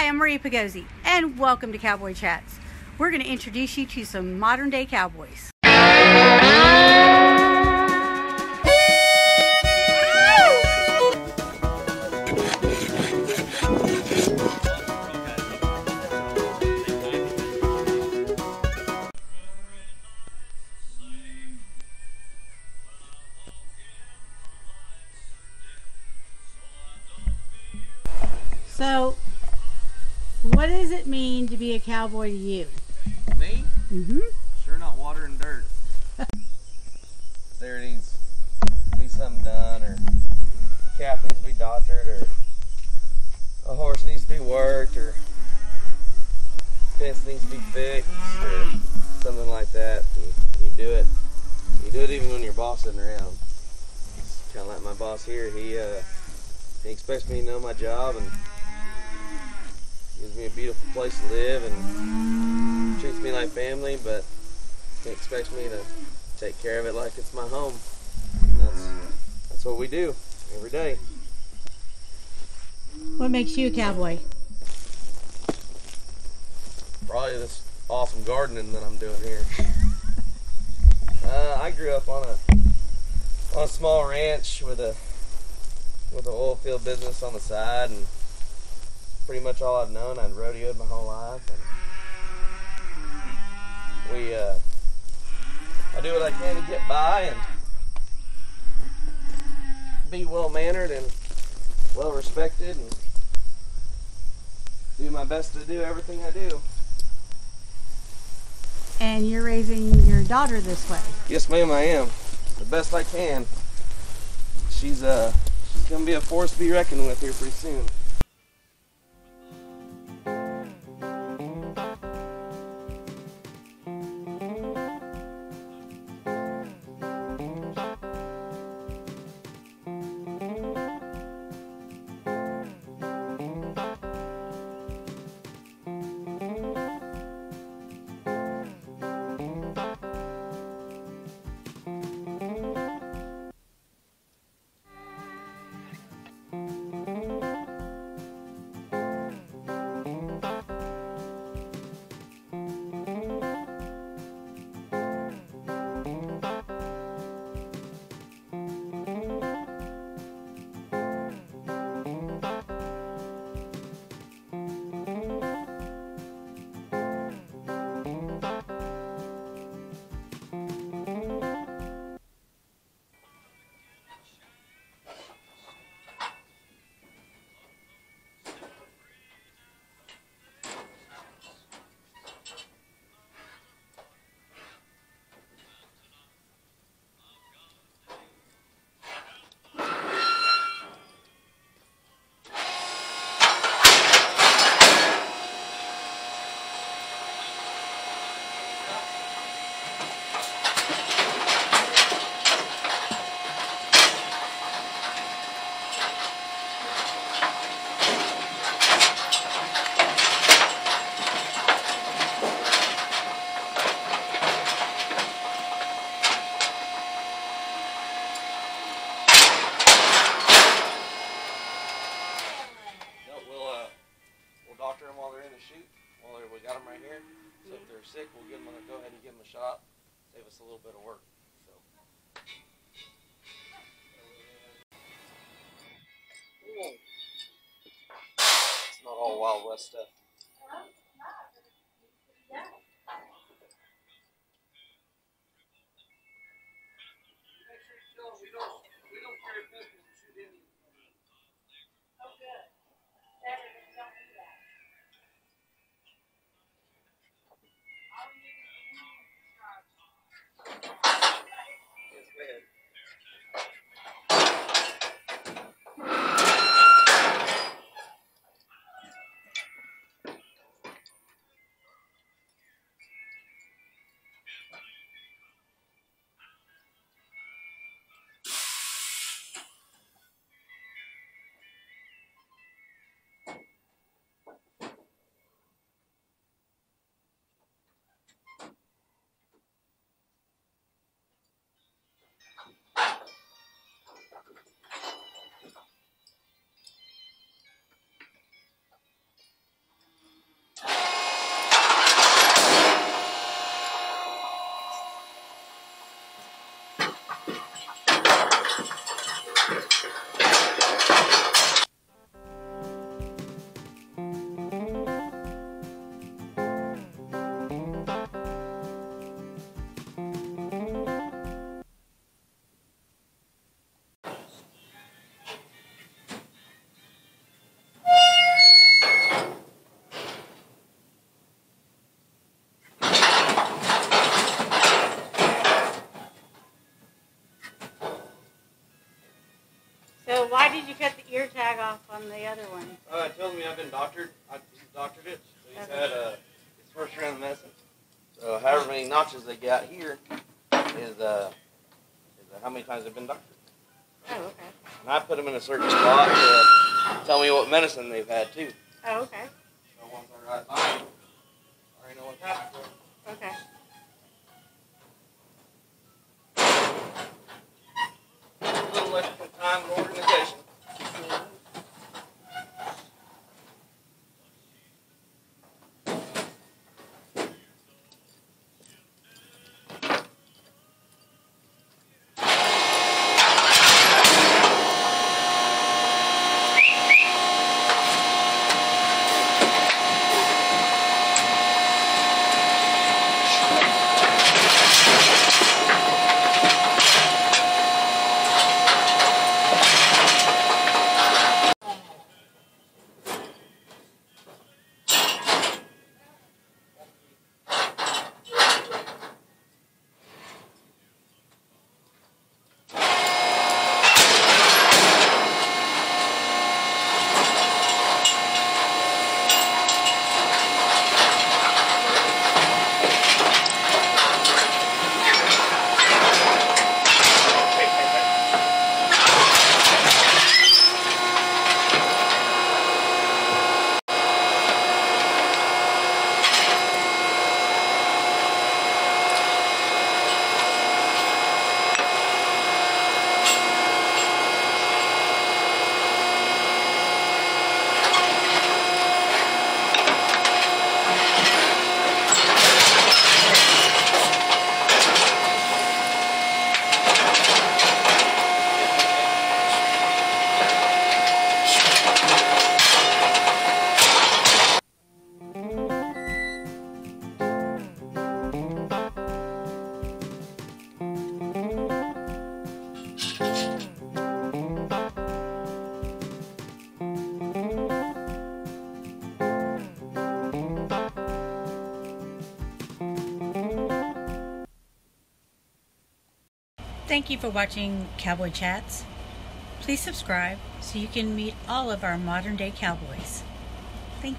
Hi, I'm Maria Pagozzi, and welcome to Cowboy Chats. We're going to introduce you to some modern day cowboys. What does it mean to be a cowboy to you? Me? Mm-hmm. Sure not water and dirt. there needs to be something done, or calf needs to be doctored, or a horse needs to be worked, or fence needs to be fixed, or something like that. And you do it. You do it even when your boss isn't around. It's kind of like my boss here. He uh, he expects me to know my job and gives me a beautiful place to live and treats me like family, but he expects me to take care of it like it's my home. And that's that's what we do every day. What makes you a cowboy? Probably this awesome gardening that I'm doing here. Uh, I grew up on a on a small ranch with a with an oil field business on the side, and pretty much all I've known. I'd rodeoed my whole life, and we uh, I do what I can to get by and be well mannered and well respected, and do my best to do everything I do. And you're raising your daughter this way. Yes, ma'am, I am. The best I can. She's uh she's gonna be a force to be reckoned with here pretty soon. Sick, we'll give them go ahead and give them a shot. Save us a little bit of work. So. It's not all Wild West stuff. Tag off on the other one? Uh, it tells me I've been doctored. I doctored it. So he's Okay. had uh, his first round of medicine. So however many notches they got here is uh, is uh, how many times they've been doctored. Oh, okay. And I put them in a certain spot to tell me what medicine they've had too. Oh, okay. So once I ride by I already know what's happened. Okay. A little extra time and Thank you for watching Cowboy Chats. Please subscribe so you can meet all of our modern day cowboys. Thank you.